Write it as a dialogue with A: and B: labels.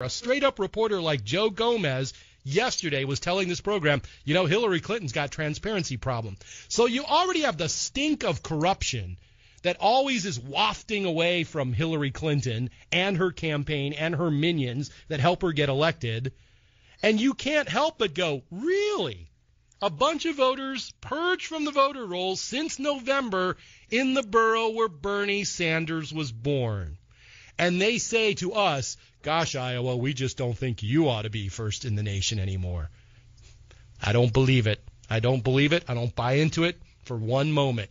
A: A straight up reporter like Joe Gomez yesterday was telling this program, you know, Hillary Clinton's got transparency problem. So you already have the stink of corruption that always is wafting away from Hillary Clinton and her campaign and her minions that help her get elected. And you can't help but go, really? A bunch of voters purged from the voter rolls since November in the borough where Bernie Sanders was born. And they say to us, gosh, Iowa, we just don't think you ought to be first in the nation anymore. I don't believe it. I don't believe it. I don't buy into it for one moment.